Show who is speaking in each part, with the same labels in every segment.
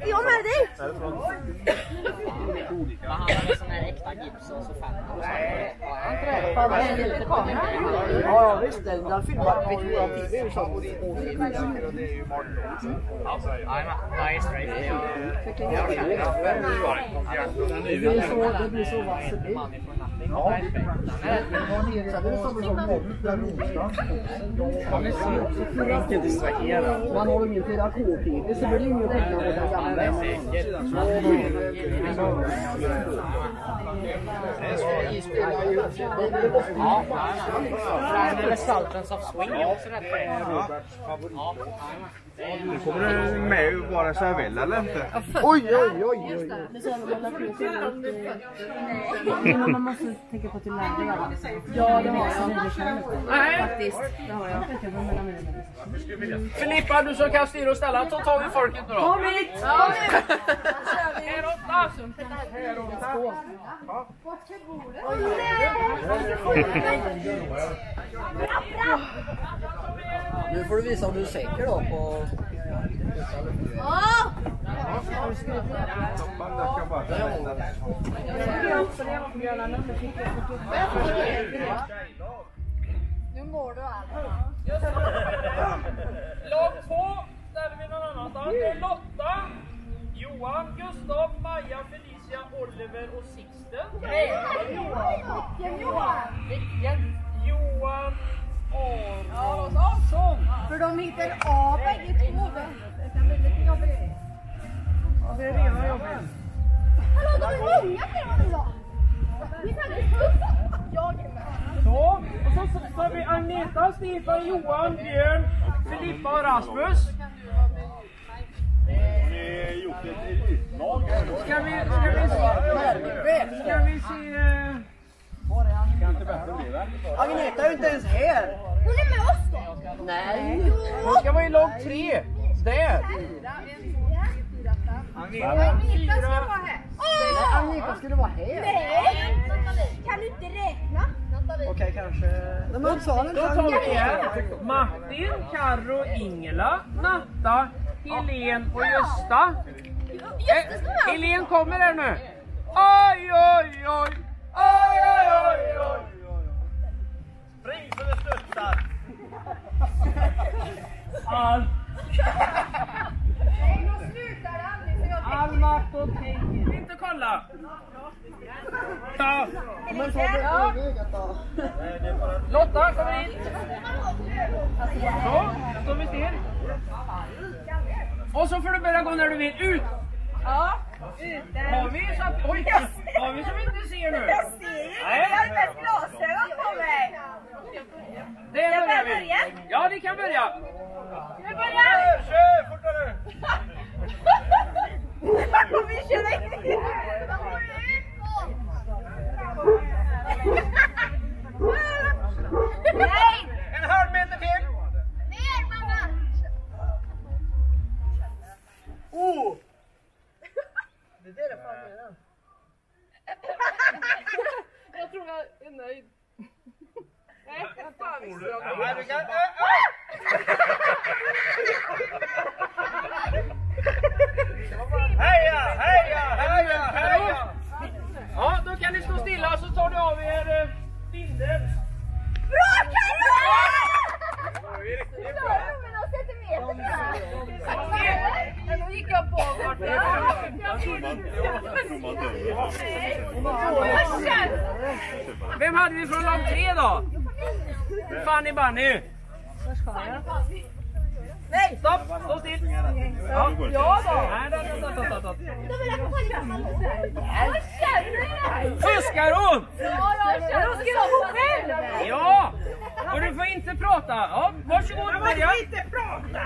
Speaker 1: Är jag med dig?
Speaker 2: Men han hade sån här äkta gips och så fan. Nej,
Speaker 3: det lite kamera. Ja, visst. Den du hur jag TV är så.
Speaker 2: Nej, straight.
Speaker 3: Det blir så, det blir så vass det blir. Ja. Sen är det samma sak med den onsdagen.
Speaker 4: Inte distrahera.
Speaker 3: Man har ingen 4K-TV så blir det ingen skillnad mot den gamla.
Speaker 2: Eller Sultans of Swing är också rätt bra.
Speaker 4: Nu kommer du med och vara reservell eller inte?
Speaker 3: Oj, oj, oj, oj.
Speaker 5: Men man måste tänka på att du lär dig alla.
Speaker 1: Ja, det har jag.
Speaker 2: Nej.
Speaker 1: Faktiskt. Det har jag.
Speaker 2: Filippa, du som kan styra och ställa, ta tag i folket nu då.
Speaker 1: Kom hit! Ja, nu kör vi!
Speaker 2: Här åtta!
Speaker 3: Nu får du visa om du är säker då på...
Speaker 1: Ja! Nu mår du allt.
Speaker 2: Lag två ställer vi någon annanstans. Det är Lotta, Johan, Gustav, Maja, Felicia, Oliver och Sixten.
Speaker 1: Vilken Johan?
Speaker 2: Vilken? Johan Aronsson.
Speaker 1: För de hittar A bägge två. Det kan bli lite jobbigt.
Speaker 2: Ja, det är rena jobbet.
Speaker 1: Hallå, de är många fler än idag. Vi kan inte Jag är med.
Speaker 2: Så, och så tar vi Agneta, Stefan, Johan, Björn, Filippa och Rasmus. Ska vi, ska vi se... Ska vi se... eh,
Speaker 3: Agneta är ju inte ens här.
Speaker 1: Hon är med oss då.
Speaker 3: Nej.
Speaker 2: Hon ska vara i lag tre. Där.
Speaker 1: Agneta ska vara här. Åh!
Speaker 3: Agneta skulle vara här.
Speaker 1: Nej! Kan du inte räkna?
Speaker 3: Okej, kanske... Nej, men sa
Speaker 2: Då tar vi här Martin, Karo, Ingela, Natta, Helen och Gösta. Eh, Helen kommer här nu. Oj, oj, oj. Oj, oj, oj, oj.
Speaker 4: Spring så det stöttar!
Speaker 2: All,
Speaker 1: Nej, då slutar aldrig. Så jag
Speaker 2: all makt och pengar. Inte kolla. Ja.
Speaker 3: Men ta då.
Speaker 2: Lotta, kommer hit. Så, står vi still. Och så får du börja gå när du vill. Ut!
Speaker 1: Ja, ute.
Speaker 2: Har vi så. Oj! Har vi som inte ser nu?
Speaker 1: Jag ser inte.
Speaker 2: Nej.
Speaker 1: Jag har mest glasögon på mig.
Speaker 2: Det
Speaker 1: jag
Speaker 2: börjar vi.
Speaker 1: börja?
Speaker 2: Ja, ni kan börja.
Speaker 1: Nu börjar
Speaker 4: Kör fortare!
Speaker 1: Vi köra in?
Speaker 2: Vem hade vi från lag tre då? Fanny Bunny.
Speaker 1: Nej!
Speaker 2: Stopp, stå still. Ja,
Speaker 1: Jag då?
Speaker 2: Nej,
Speaker 1: jag. Jag det!
Speaker 2: Fuskar hon?
Speaker 1: Ja, jag känner. Då ska jag gå själv!
Speaker 2: Ja! Och du får inte prata. Ja, varsågod och börja. inte prata!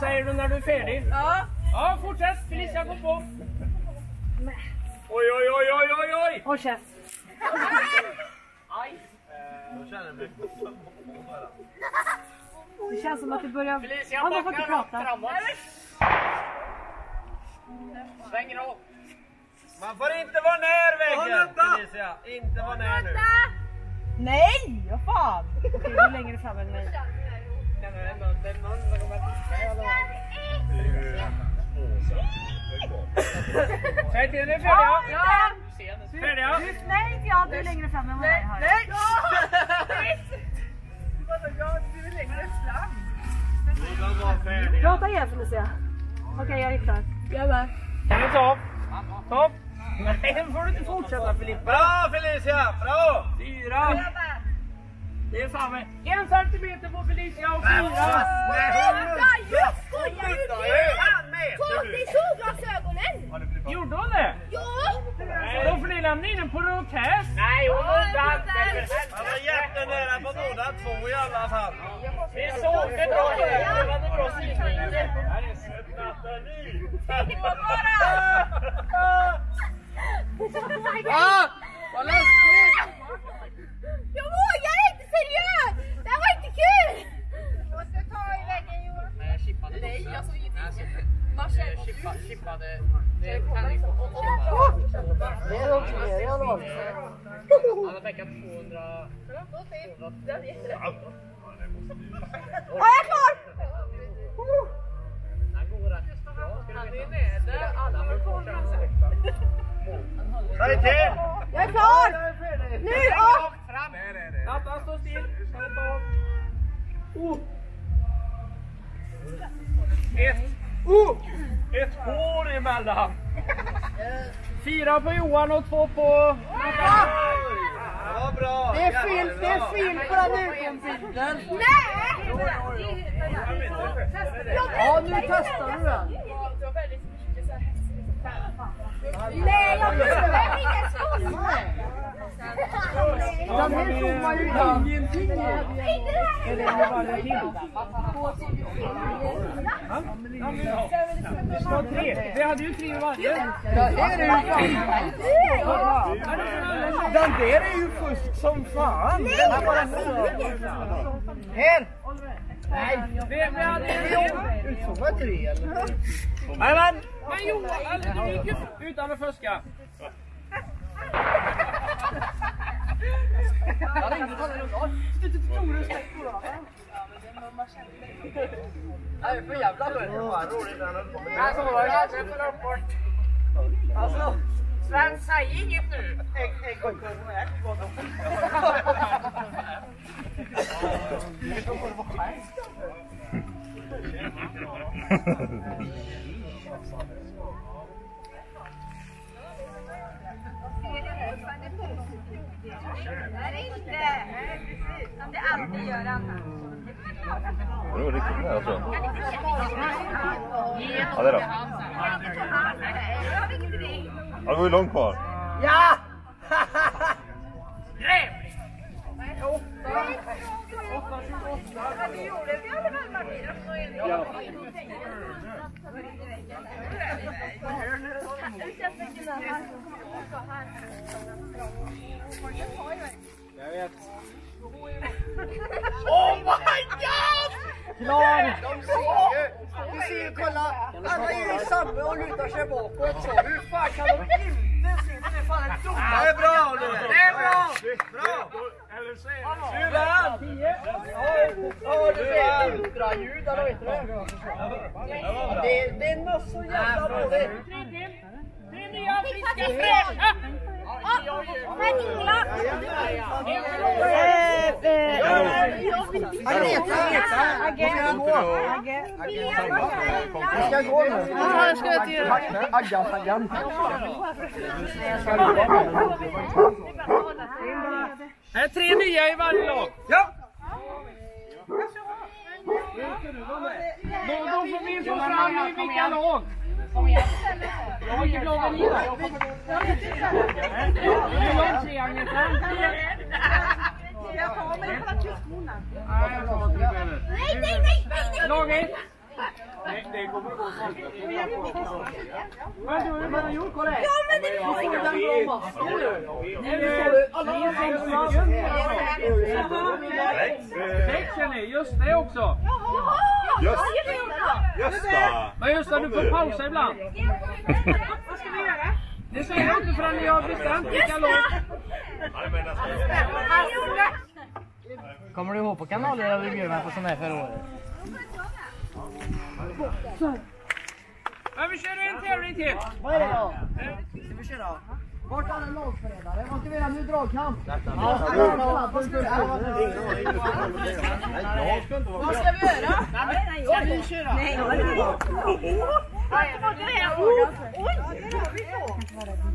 Speaker 2: Säger du när du är färdig.
Speaker 1: Ja.
Speaker 2: Ja, fortsätt. Felicia, gå på. Oj, oj, oj, oj, oj, oj!
Speaker 5: Håll käft. Det känns som att det börjar...
Speaker 2: Felicia,
Speaker 5: Ja, man får
Speaker 2: backa
Speaker 5: inte
Speaker 2: rakt
Speaker 5: prata.
Speaker 2: framåt. Sväng rakt.
Speaker 4: Man får inte vara när väggen, Felicia. Inte vara när nu.
Speaker 5: Nej, vad fan! Okej, du är längre fram än mig.
Speaker 4: Är.
Speaker 2: Säg till, är ni färdiga?
Speaker 5: Ja!
Speaker 2: Färdiga?
Speaker 1: Nej, inte jag. Du är längre fram än vad jag är. här.
Speaker 5: Nej! Jag du är längre fram.
Speaker 1: Prata igen Felicia. Okej, jag är klar. Jag med.
Speaker 2: Kan vi ta? Ta. Nej, nu får du inte fortsätta Filippa.
Speaker 4: Bra Felicia! Bra!
Speaker 2: Fyra. Det är fan med en centimeter på Felicia och fyra.
Speaker 1: Vänta, jag skojar Ta
Speaker 4: du?
Speaker 1: dig solglasögonen!
Speaker 2: Gjorde hon det?
Speaker 1: Ja!
Speaker 2: Då får ni lämna in den på protest. Nej, hon
Speaker 1: det
Speaker 2: inte.
Speaker 1: där.
Speaker 4: Han var jättenära på båda två i alla fall.
Speaker 2: Vi såg det bra. Det var en bra synvinkel.
Speaker 3: Ah! Vad läskigt!
Speaker 1: Jag vågar inte, seriöst! Det här var inte kul! Måste ta i väggen Johan.
Speaker 5: Nej, jag såg ingenting. Marcel,
Speaker 3: Chippade. Det är träningschippade. Det är i alla fall. Han har bäckat 200...
Speaker 1: Ja, jag är klar!
Speaker 3: Den går rätt bra.
Speaker 5: han är nere. Alla får.
Speaker 4: Säg till!
Speaker 1: Jag är klar! Nu! Ja!
Speaker 2: Natta, stå still. Oh. Ett. Oh. Ett hår emellan. Fyra på Johan och två på
Speaker 4: var bra!
Speaker 3: Det är fel, det är fel på den ögonbilden.
Speaker 1: Nej!
Speaker 3: Ja, nu testar du den.
Speaker 1: Nej, jag behöver inga skor!
Speaker 3: Den här får man ju ingenting i.
Speaker 1: Inte det här!
Speaker 2: Tre. Vi hade ju tre varje.
Speaker 3: Ja, här är ju fan... Den där är ju fusk som fan. Den här bara Här! Nej,
Speaker 2: Vi, vi hade tre.
Speaker 3: utsåg jag tre eller?
Speaker 2: Jajamän. Men Johan, du gick ju utan att fuska.
Speaker 3: Jag ringde och Nej, för jävla skönt.
Speaker 4: Vad roligt han höll på med.
Speaker 3: Alltså, vad är det för rapport? Alltså,
Speaker 2: Sven, säg inget nu.
Speaker 1: Det alltid gör annars.
Speaker 6: Det var riktigt nära så. Ja, det då. Ja, det var ju långt kvar.
Speaker 3: Ja!
Speaker 4: Oh my god!
Speaker 3: Klar! De ser ju! Du ser ju, kolla! Alla är ju samma och lutar sig bakåt så. Hur fan kan de inte se? Det är fan ett
Speaker 4: Det
Speaker 3: domare!
Speaker 4: är bra Oliver!
Speaker 3: Det är bra!
Speaker 4: Bra!
Speaker 3: Du vann! Ja, du vet ultraljud, eller vad heter det? Det, det är något så jävla dåligt.
Speaker 2: Till. Tre nya friska fräscha.
Speaker 1: Ja, men Ingela!
Speaker 3: Vi ska gå nu.
Speaker 5: Ja, det ska jag inte göra.
Speaker 3: Aggan, aggan.
Speaker 2: Det är tre nya i varje lag.
Speaker 4: Ja!
Speaker 2: Då, då får vi få fram i vilka lag. Just det också!
Speaker 6: Just. Gösta!
Speaker 2: Men det, du får pausa ibland.
Speaker 1: Vad ska vi göra?
Speaker 2: Det säger jag inte förrän ni har bestämt vilka lag.
Speaker 3: Kommer du ihåg på kanalen där vi bjöd mig på sån här förra året?
Speaker 2: Men vi kör en tävling till.
Speaker 3: Vad är det då? Ska vi köra? Vart är lagförrädare? Vad ska vi göra nu? Dragkamp? Ja, Vad ska vi göra?
Speaker 1: Vad ska vi köra? Nej,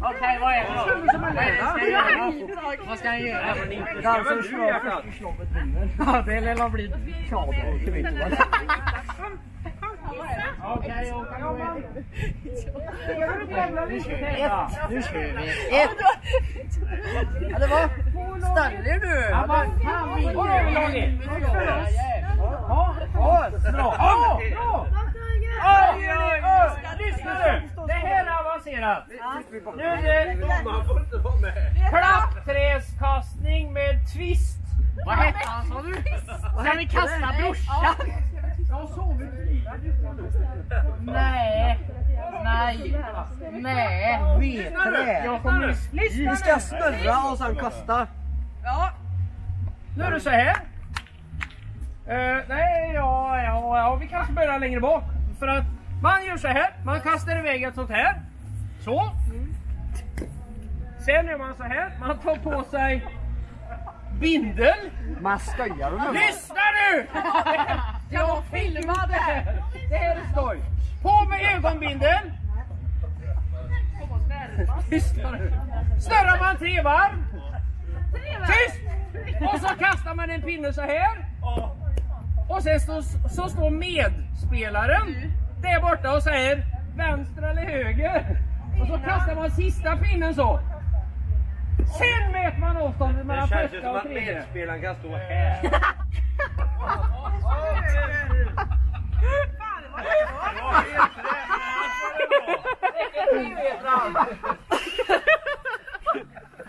Speaker 2: Okej, vad är det då? Vad ska han göra?
Speaker 3: Dansa och slå.
Speaker 2: Ja, det lär bli krav. Okej, okej. Nu kör vi. Nu kör vi.
Speaker 3: Ett! Ja, det var... Ställer du?
Speaker 2: Ja, men fan vill ha det? Ja,
Speaker 3: Ja,
Speaker 2: bra. Ja, bra. Oj, oj, oj. Lyssna nu. Det här är avancerat. Nu är det klappträskastning med twist. Vad hette han sa du? Ska vi kasta brorsan? Jag sov Nej. Nej. Nej.
Speaker 3: V-trä.
Speaker 2: Jag kommer...
Speaker 3: Vi ska
Speaker 2: nu.
Speaker 3: snurra och sen kasta.
Speaker 2: Nu är det så här. Eh, nej, ja, ja, ja, vi kanske börjar längre bak. För att man gör så här. Man kastar iväg ett sånt här. Så. Sen gör man så här. Man tar på sig bindel.
Speaker 3: Man skojar du med
Speaker 2: Lyssna nu! Jag filmar det här. Det är skoj. På med ögonbindeln. Nu. Snurrar man tre varv. Tyst! Och så kastar man en pinne så här. Och sen så, så står medspelaren där borta och säger vänster eller höger. Och så kastar man sista pinnen så. Sen mäter man avståndet
Speaker 4: Det
Speaker 2: mellan
Speaker 4: känns ju
Speaker 2: första
Speaker 4: som
Speaker 2: och
Speaker 4: att
Speaker 2: tredje.
Speaker 4: medspelaren kan stå här.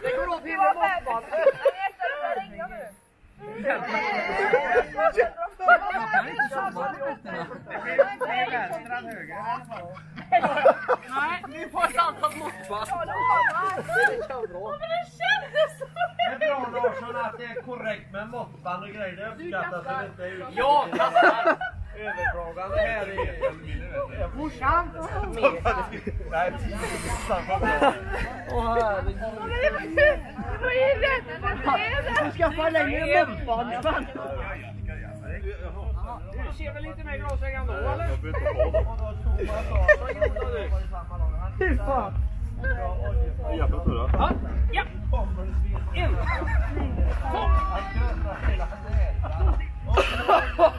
Speaker 3: Det går åt hela matbandet.
Speaker 2: Nej, vi får ett annat måttband.
Speaker 4: Det är bra Larsson att det är korrekt med måttband och grejer. Det uppskattas väl inte.
Speaker 2: Jag kastar.
Speaker 4: Överklagande här i...
Speaker 2: Morsan.
Speaker 4: Nej, samma bra.
Speaker 3: Åh herregud.
Speaker 1: Det var ju rätt.
Speaker 3: Du skaffar längre måttbandsband.
Speaker 2: Du ser väl lite mer glasögon då eller?
Speaker 3: Fy fan.
Speaker 6: Jag får surra.
Speaker 2: Ja. ja. En. Två.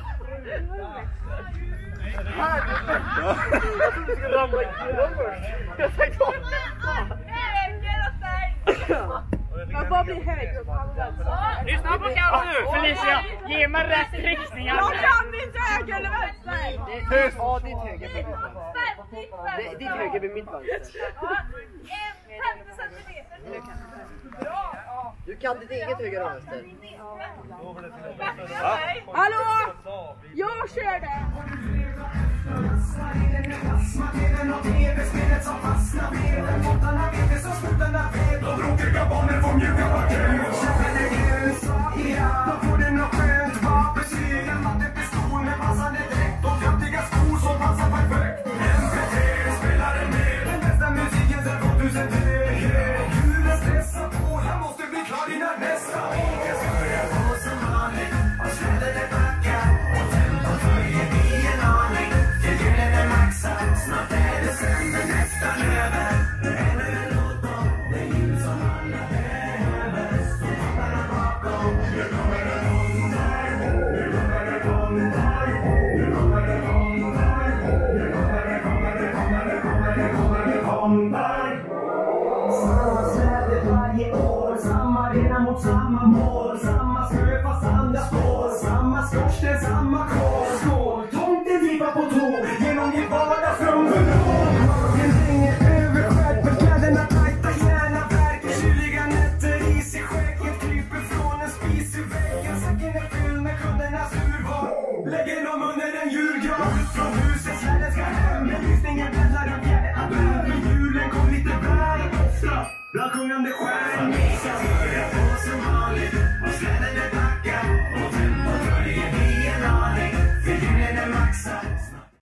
Speaker 5: Jag bara blir hög.
Speaker 2: Lyssna på Kalle nu Felicia. Ge mig rätt riktningar.
Speaker 5: Jag kan inte höger eller vänster.
Speaker 3: Ja, ditt höger blir mitt vänster. Ditt höger blir mitt vänster. Du kan ditt eget höger och vänster.
Speaker 5: Hallå! Jag kör det.
Speaker 7: De bråkiga